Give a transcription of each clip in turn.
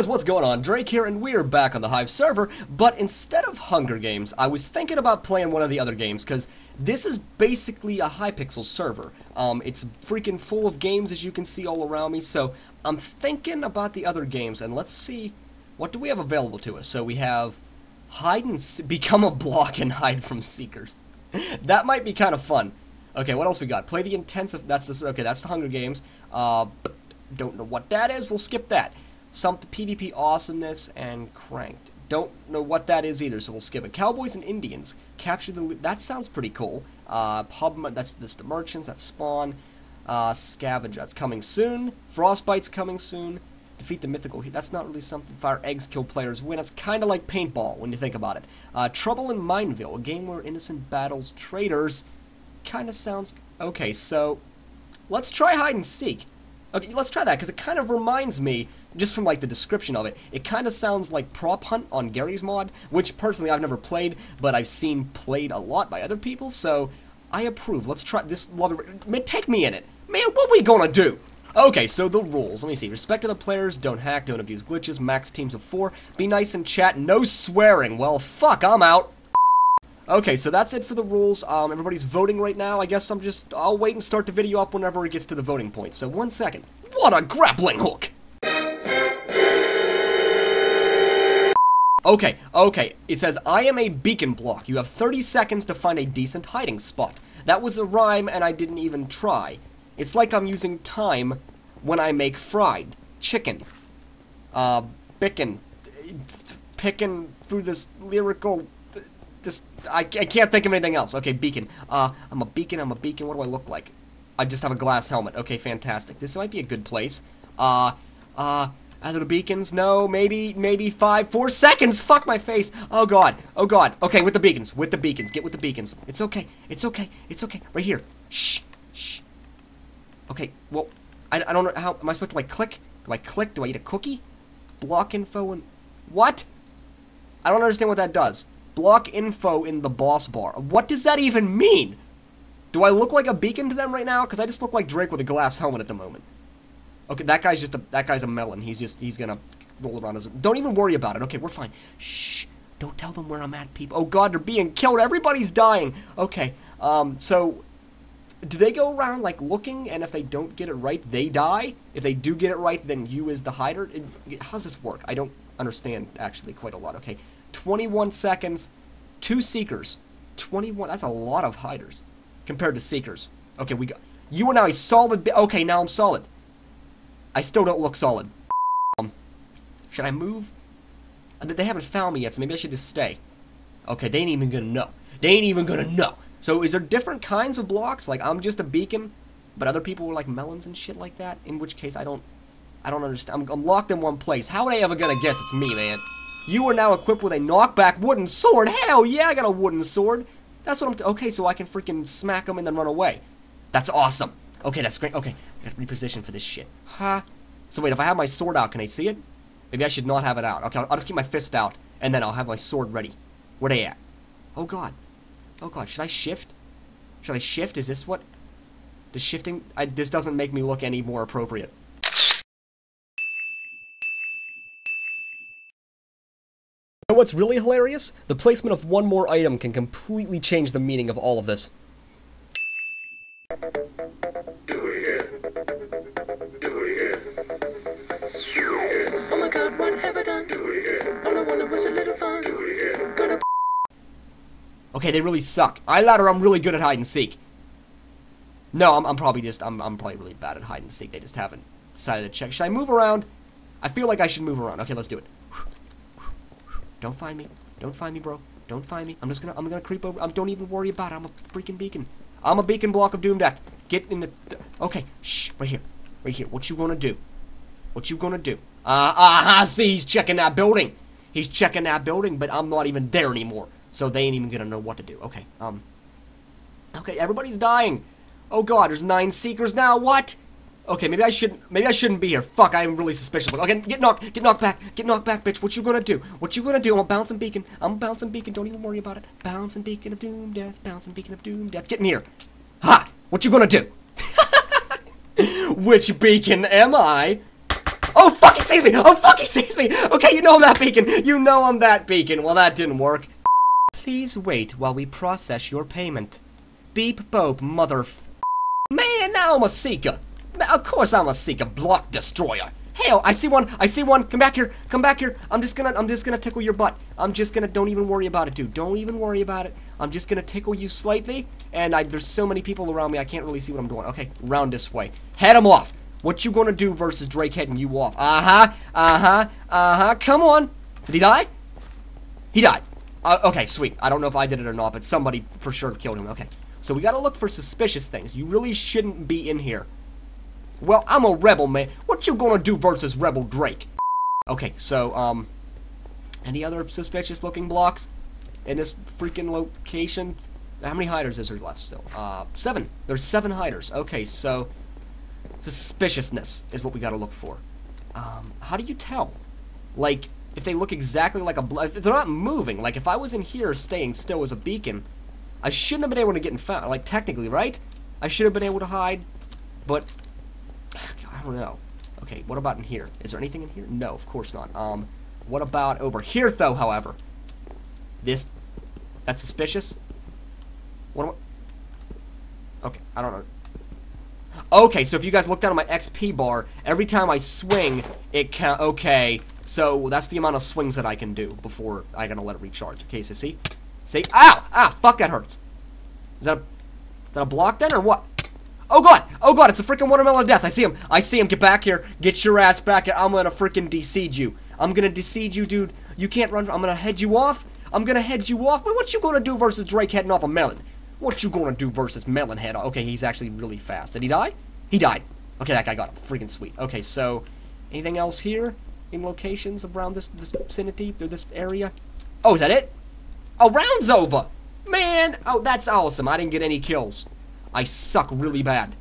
guys, what's going on? Draykke here, and we're back on the Hive server, but instead of Hunger Games, I was thinking about playing one of the other games, because this is basically a Hypixel server. Um, it's freaking full of games, as you can see all around me, so I'm thinking about the other games, and let's see, what do we have available to us? So we have Hide and Se Become a Block and Hide from Seekers. that might be kind of fun. Okay, what else we got? Play the intensive, that's the, okay, that's the Hunger Games. Uh, don't know what that is, we'll skip that something PvP awesomeness and cranked. Don't know what that is either, so we'll skip it. Cowboys and Indians capture the. That sounds pretty cool. Uh, pub. That's this the merchants. That's spawn. Uh, scavenge. That's coming soon. Frostbite's coming soon. Defeat the mythical. That's not really something. Fire eggs, kill players, win. It's kind of like paintball when you think about it. Uh, Trouble in Mineville, a game where innocent battles traitors. Kind of sounds okay. So let's try hide and seek. Okay, let's try that because it kind of reminds me just from like the description of it, it kind of sounds like Prop Hunt on Garry's Mod, which personally I've never played, but I've seen played a lot by other people, so I approve. Let's try this. Man, take me in it. Man, what we gonna do? Okay, so the rules. Let me see. Respect to the players, don't hack, don't abuse glitches, max teams of four, be nice in chat, no swearing. Well, fuck, I'm out. Okay, so that's it for the rules. Um, everybody's voting right now. I guess I'm just, I'll wait and start the video up whenever it gets to the voting point. So one second. What a grappling hook! Okay, okay. It says, I am a beacon block. You have 30 seconds to find a decent hiding spot. That was a rhyme and I didn't even try. It's like I'm using time when I make fried chicken. Uh, bickin. Picking through this lyrical... This, I, I can't think of anything else. Okay, beacon. Uh, I'm a beacon, I'm a beacon. What do I look like? I just have a glass helmet. Okay, fantastic. This might be a good place. Uh, uh, other the beacons? No, maybe, maybe five, four seconds. Fuck my face. Oh god. Oh god. Okay, with the beacons. With the beacons. Get with the beacons. It's okay. It's okay. It's okay. Right here. Shh. Shh. Okay. Well, I, I don't know how. Am I supposed to like click? Do I click? Do I eat a cookie? Block info and what? I don't understand what that does. Block info in the boss bar. What does that even mean? Do I look like a beacon to them right now? Because I just look like Draykke with a glass helmet at the moment. Okay, that guy's just a that guy's a melon. He's just he's gonna roll around as. Don't even worry about it. Okay, we're fine. Shh. Don't tell them where I'm at, people. Oh God, they're being killed. Everybody's dying. Okay. Um. So, do they go around like looking, and if they don't get it right, they die? If they do get it right, then you is the hider. It, how does this work? I don't understand actually quite a lot. Okay. 21 seconds. Two seekers. 21. That's a lot of hiders compared to seekers. Okay, we got. You are now a solid. okay, now I'm solid. I still don't look solid. Um, should I move? Uh, they haven't found me yet, so maybe I should just stay. Okay, they ain't even gonna know. They ain't even gonna know. So is there different kinds of blocks? Like I'm just a beacon, but other people were like melons and shit like that. In which case I don't, I don't understand. I'm, I'm locked in one place. How are they ever gonna guess it's me, man? You are now equipped with a knockback wooden sword. Hell yeah, I got a wooden sword. That's what I'm. okay, so I can freaking smack them and then run away. That's awesome. Okay, that's great. Okay, I gotta reposition for this shit. Ha. Huh? So wait, if I have my sword out, can I see it? Maybe I should not have it out. Okay, I'll, I'll just keep my fist out, and then I'll have my sword ready. Where they at? Oh god. Oh god, should I shift? Should I shift? Is this what? Does shifting... I, this doesn't make me look any more appropriate. You know what's really hilarious? The placement of one more item can completely change the meaning of all of this. Okay, they really suck. I ladder, I'm really good at hide and seek. No, I'm, I'm probably just, I'm, I'm probably really bad at hide and seek. They just haven't decided to check. Should I move around? I feel like I should move around. Okay, let's do it. Don't find me. Don't find me, bro. Don't find me. I'm just gonna, I'm gonna creep over. Um, don't even worry about it. I'm a freaking beacon. I'm a beacon block of doom death. Get in the, okay, shh, right here. Right here. What you gonna do? What you gonna do? Uh, uh, see, he's checking that building. He's checking that building, but I'm not even there anymore. So they ain't even gonna know what to do. Okay, um. Okay, everybody's dying. Oh god, there's nine seekers now. What? Okay, maybe I shouldn't. Maybe I shouldn't be here. Fuck, I'm really suspicious. Okay, get knocked. Get knocked back. Get knocked back, bitch. What you gonna do? What you gonna do? I'm a bouncing beacon. I'm a bouncing beacon. Don't even worry about it. Bouncing beacon of doom death. Bouncing beacon of doom death. Get in here. Ha! What you gonna do? Which beacon am I? Oh, fuck, he sees me! Oh, fuck, he sees me! Okay, you know I'm that beacon! You know I'm that beacon! Well, that didn't work. Please wait while we process your payment. Beep boop, mother Man, now I'm a seeker! Of course I'm a seeker, block destroyer! Hell, I see one, I see one, come back here, come back here, I'm just gonna, I'm just gonna tickle your butt. I'm just gonna, don't even worry about it, dude, don't even worry about it. I'm just gonna tickle you slightly, and I, there's so many people around me, I can't really see what I'm doing. Okay, round this way. Head him off! What you gonna do versus Draykke heading you off? Uh-huh, uh-huh, uh-huh, come on! Did he die? He died. Uh, okay, sweet. I don't know if I did it or not, but somebody for sure killed him. Okay. So we gotta look for suspicious things. You really shouldn't be in here. Well, I'm a rebel, man. What you gonna do versus Rebel Draykke? Okay, so, um... Any other suspicious looking blocks in this freaking location? How many hiders is there left still? Uh, seven. There's seven hiders. Okay, so... Suspiciousness is what we gotta look for. Um, how do you tell? Like, if they look exactly like a... If they're not moving. Like, if I was in here staying still as a beacon, I shouldn't have been able to get in found. Like, technically, right? I should have been able to hide, but I don't know. Okay, what about in here? Is there anything in here? No, of course not. Um, what about over here, though, however? This, that's suspicious? What am I, okay, I don't know. Okay, so if you guys look down at my XP bar, every time I swing, it count, okay, so that's the amount of swings that I can do before I gotta let it recharge. Okay, so see? See? Ow! Ah, fuck, that hurts. Is that a, is that a block then, or what? Oh god! Oh god, it's a freaking watermelon of death. I see him. I see him. Get back here. Get your ass back here. I'm gonna freaking desiege you. I'm gonna desiege you, dude. You can't run. I'm gonna head you off. I'm gonna head you off. But what you gonna do versus Draykke heading off a melon? What you gonna do versus melon head? Okay, he's actually really fast. Did he die? He died. Okay, that guy got him. Freaking sweet. Okay, so anything else here in locations around this, this vicinity or this area? Oh, is that it? Oh, round's over. Man, oh, that's awesome. I didn't get any kills. I suck really bad.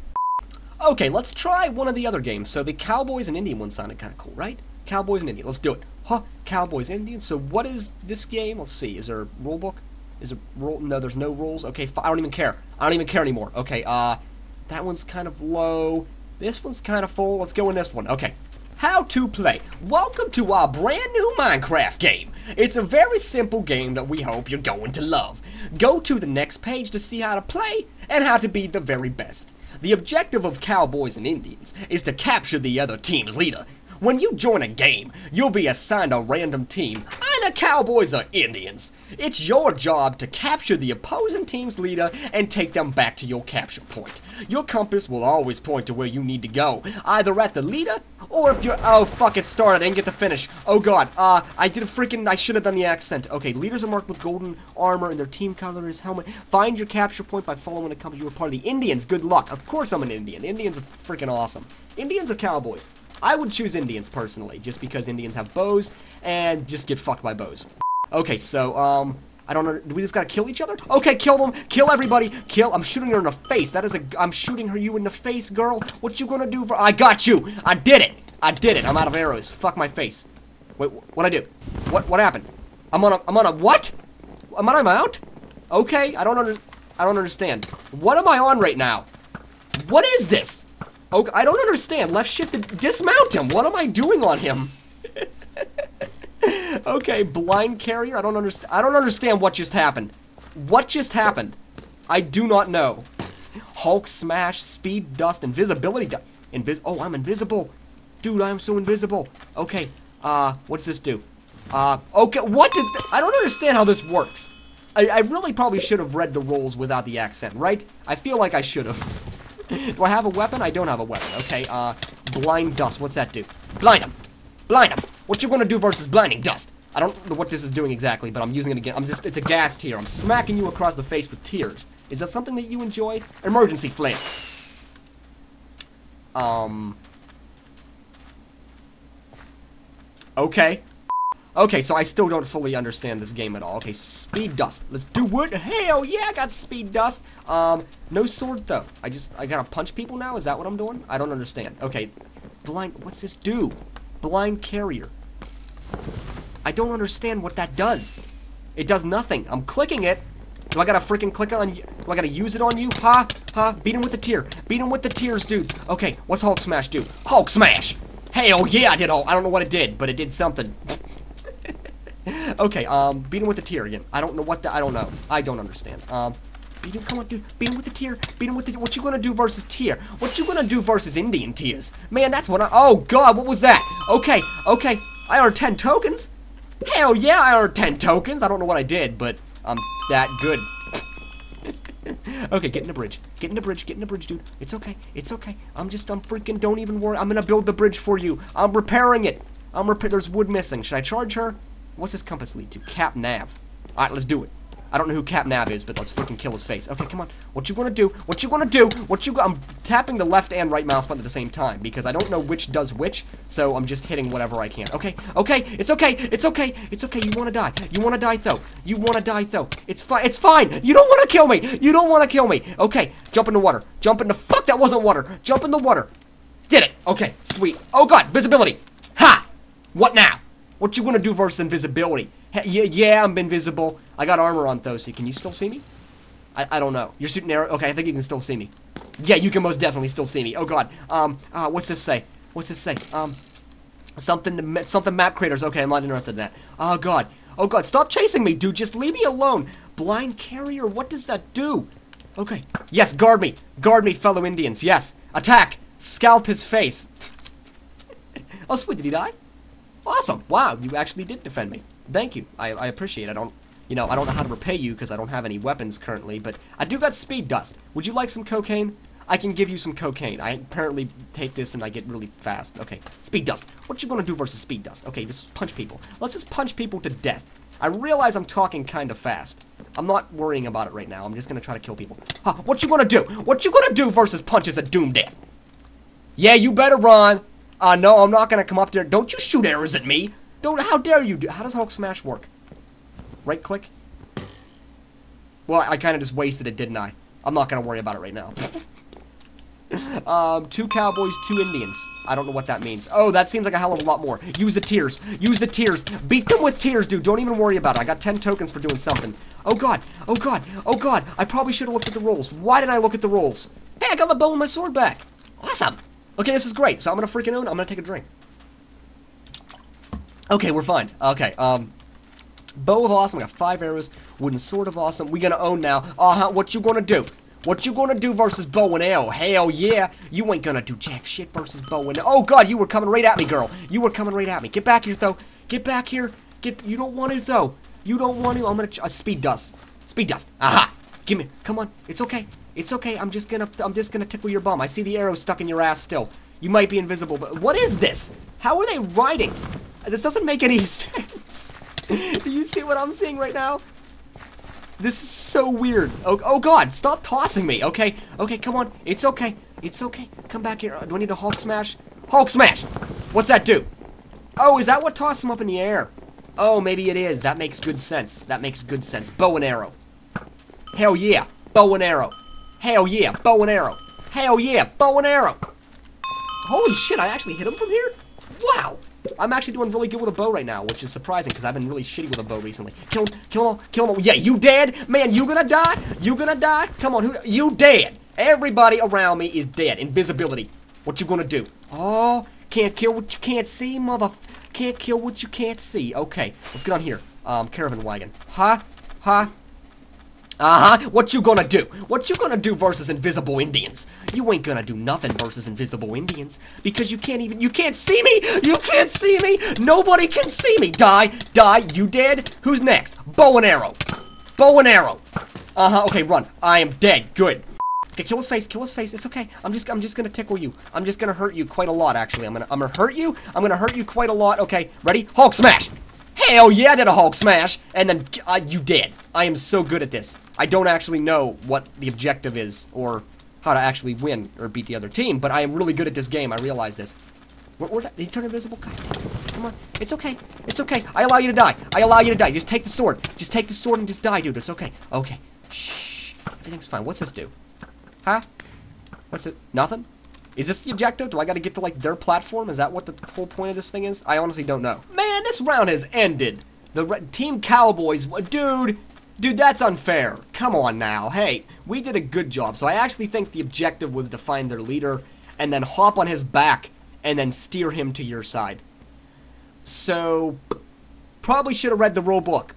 Okay, let's try one of the other games. So the Cowboys and Indian one sounded kind of cool, right? Cowboys and Indian. Let's do it. Huh? Cowboys, and Indians. So what is this game? Let's see. Is there a rule book? Is it rule? No, there's no rules. Okay, I don't even care. I don't even care anymore. Okay, uh, that one's kind of low. This one's kind of full. Let's go in this one. Okay. How to play. Welcome to our brand new Minecraft game. It's a very simple game that we hope you're going to love. Go to the next page to see how to play and how to be the very best. The objective of Cowboys and Indians is to capture the other team's leader. When you join a game, you'll be assigned a random team, either Cowboys or Indians. It's your job to capture the opposing team's leader and take them back to your capture point. Your compass will always point to where you need to go, either at the leader or if you're- oh fuck it started, I didn't get the finish. Oh god, uh, I did a freaking- I should have done the accent. Okay, leaders are marked with golden armor and their team color is helmet. Find your capture point by following a company. You are part of the Indians, good luck. Of course I'm an Indian. Indians are freaking awesome. Indians are cowboys. I would choose Indians personally, just because Indians have bows and just get fucked by bows. Okay, so, um, I don't know. Do we just gotta kill each other? Okay, kill them. Kill everybody. Kill. I'm shooting her in the face. That is a. I'm shooting her you in the face, girl. What you gonna do for? I got you. I did it. I did it. I'm out of arrows. Fuck my face. Wait, what I do? What what happened? I'm on a. I'm on a what? Am I out? Okay, I don't under. I don't understand. What am I on right now? What is this? Okay, I don't understand. Left shift to dismount him. What am I doing on him? okay, blind carrier. I don't understand. I don't understand what just happened. What just happened? I do not know. Hulk smash, speed dust, invisibility. Invis. Oh, I'm invisible, dude. I'm so invisible. Okay. Uh, what's this do? Uh, okay. What did? I don't understand how this works. I, I really probably should have read the rules without the accent, right? I feel like I should have. Do I have a weapon? I don't have a weapon. Okay. Uh, blind dust. What's that do? Blind him. Blind him. What you gonna do versus blinding dust? I don't know what this is doing exactly, but I'm using it again. I'm just, it's a gas tear. I'm smacking you across the face with tears. Is that something that you enjoy? Emergency flame. Um. Okay. Okay, so I still don't fully understand this game at all. Okay, speed dust. Let's do it. Hell yeah, I got speed dust. Um, no sword though. I just, I gotta punch people now? Is that what I'm doing? I don't understand. Okay, blind, what's this do? Blind carrier. I don't understand what that does. It does nothing. I'm clicking it. Do I gotta freaking click on you? Do I gotta use it on you? Ha! Ha! Beat him with the tear. Beat him with the tears, dude. Okay, what's Hulk Smash do? Hulk Smash! Hell yeah, I did all. I don't know what it did, but it did something. Okay, um, beat him with the tear again. I don't know what the. I don't know. I don't understand. Um, beat him. Come on, dude. Beat him with the tear. Beat him with the. What you gonna do versus tear? What you gonna do versus Indian tears? Man, that's what I. Oh God, what was that? Okay, okay. I earned ten tokens. Hell yeah, I earned ten tokens. I don't know what I did, but I'm that good. okay, get in the bridge. Get in the bridge. Get in the bridge, dude. It's okay. It's okay. I'm just, I'm freaking, don't even worry. I'm gonna build the bridge for you. I'm repairing it. I'm repair. There's wood missing. Should I charge her? What's this compass lead to? Cap Nav. All right, let's do it. I don't know who Cap Nav is, but let's freaking kill his face. Okay, come on. What you gonna do? What you gonna do? What you? I'm tapping the left and right mouse button at the same time because I don't know which does which. So I'm just hitting whatever I can. Okay, okay. It's okay. It's okay. It's okay. You wanna die? You wanna die though? You wanna die though? It's fine. It's fine. You don't wanna kill me. You don't wanna kill me. Okay, jump in the water. Jump in the fuck. That wasn't water. Jump in the water. Did it. Okay, sweet. Oh god, visibility. Ha! What now? What you gonna do versus invisibility? yeah, yeah, I'm invisible. I got armor on Thosi. Can you still see me? I, I don't know. You're shooting arrow. Okay, I think you can still see me. Yeah, you can most definitely still see me. Oh god. Um. Uh. What's this say? What's this say? Um. Something. To, something map creators. Okay, I'm not interested in that. Oh god. Oh god. Stop chasing me, dude. Just leave me alone. Blind carrier. What does that do? Okay. Yes. Guard me. Guard me, fellow Indians. Yes. Attack. Scalp his face. oh sweet. Did he die? Awesome. Wow. You actually did defend me thank you. I, I appreciate it. I don't, you know, I don't know how to repay you because I don't have any weapons currently, but I do got speed dust. Would you like some cocaine? I can give you some cocaine. I apparently take this and I get really fast. Okay, speed dust. What you gonna do versus speed dust? Okay, just punch people. Let's just punch people to death. I realize I'm talking kind of fast. I'm not worrying about it right now. I'm just gonna try to kill people. Huh, what you gonna do? What you gonna do versus punches at doom death? Yeah, you better run. Uh, no, I'm not gonna come up there. Don't you shoot arrows at me. Don't, how dare you do, how does Hulk Smash work? Right click? Well, I kind of just wasted it, didn't I? I'm not to worry about it right now. um, two cowboys, two Indians. I don't know what that means. Oh, that seems like a hell of a lot more. Use the tears. Use the tears. Beat them with tears, dude. Don't even worry about it. I got 10 tokens for doing something. Oh, God. Oh, God. Oh, God. I probably should have looked at the rolls. Why didn't I look at the rolls? Hey, I got my bow and my sword back. Awesome. Okay, this is great. So I'm to freaking own. I'm to take a drink. Okay, we're fine. Okay, um, bow of awesome. I got five arrows. Wooden sword of awesome. We gonna own now. Uh huh. What you gonna do? What you gonna do versus bow and arrow? Hell yeah. You ain't gonna do jack shit versus bow and Oh god, you were coming right at me, girl. You were coming right at me. Get back here, though. Get back here. Get. You don't want to, though. You don't want to. I'm gonna. Uh, speed dust. Speed dust. Aha. Give me. Come on. It's okay. It's okay. I'm just gonna. I'm just gonna tickle your bum. I see the arrow stuck in your ass still. You might be invisible, but what is this? How are they riding? This doesn't make any sense. Do you see what I'm seeing right now? This is so weird. Oh, oh god, stop tossing me. Okay, okay, come on. It's okay. It's okay. Come back here. Do I need a Hulk smash? Hulk smash! What's that do? Oh, is that what tosses him up in the air? Oh, maybe it is. That makes good sense. That makes good sense. Bow and arrow. Hell yeah. Bow and arrow. Hell yeah. Bow and arrow. Hell yeah. Bow and arrow. Holy shit, I actually hit him from here? Wow. I'm actually doing really good with a bow right now, which is surprising because I've been really shitty with a bow recently. Kill him, kill him, kill him. Yeah, you dead? Man, you gonna die? You gonna die? Come on, who? You dead. Everybody around me is dead. Invisibility. What you gonna do? Oh, can't kill what you can't see, mother. Can't kill what you can't see. Okay, let's get on here. Um, caravan wagon. Huh? Huh? Uh-huh. What you gonna do? What you gonna do versus invisible Indians? You ain't gonna do nothing versus invisible Indians because you can't even you can't see me. You can't see me. Nobody can see me. Die. Die. You dead? Who's next? Bow and arrow. Bow and arrow. Uh-huh. Okay, run. I am dead. Good. Okay, kill his face. Kill his face. It's okay. I'm just I'm just gonna tickle you. I'm just gonna hurt you quite a lot actually. I'm gonna I'm gonna hurt you. I'm gonna hurt you quite a lot. Okay, ready? Hulk smash. Hell yeah, I did a Hulk smash, and then uh, you did. I am so good at this. I don't actually know what the objective is, or how to actually win or beat the other team, but I am really good at this game. I realize this. Where, where did he turn invisible? God Come on. It's okay. It's okay. I allow you to die. I allow you to die. Just take the sword. Just take the sword and just die, dude. It's okay. Okay. Shh. Everything's fine. What's this do? Huh? What's it? Nothing? Is this the objective? Do I gotta get to, like, their platform? Is that what the whole point of this thing is? I honestly don't know. Man, this round has ended. The Team Cowboys, dude, dude, that's unfair. Come on now. Hey, we did a good job. So I actually think the objective was to find their leader and then hop on his back and then steer him to your side. So, probably should have read the rule book.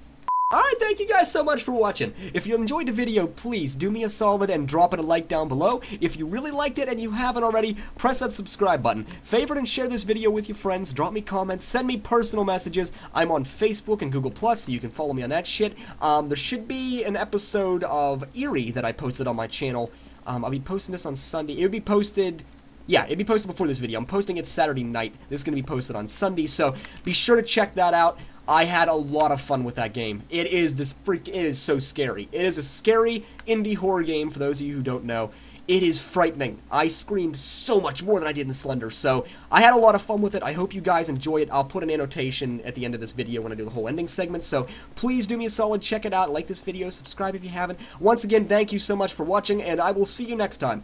Thank you guys so much for watching. If you enjoyed the video, please do me a solid and drop it a like down below. If you really liked it and you haven't already, press that subscribe button. Favorite and share this video with your friends, drop me comments, send me personal messages. I'm on Facebook and Google+, Plus, so you can follow me on that shit. Um, there should be an episode of Eerie that I posted on my channel. Um, I'll be posting this on Sunday. It would be posted... Yeah, it'd be posted before this video. I'm posting it Saturday night. This is going to be posted on Sunday, so be sure to check that out. I had a lot of fun with that game. It is this freak. It is so scary. It is a scary indie horror game. For those of you who don't know, it is frightening. I screamed so much more than I did in Slender. So I had a lot of fun with it. I hope you guys enjoy it. I'll put an annotation at the end of this video when I do the whole ending segment. So please do me a solid, check it out, like this video, subscribe if you haven't. Once again, thank you so much for watching, and I will see you next time.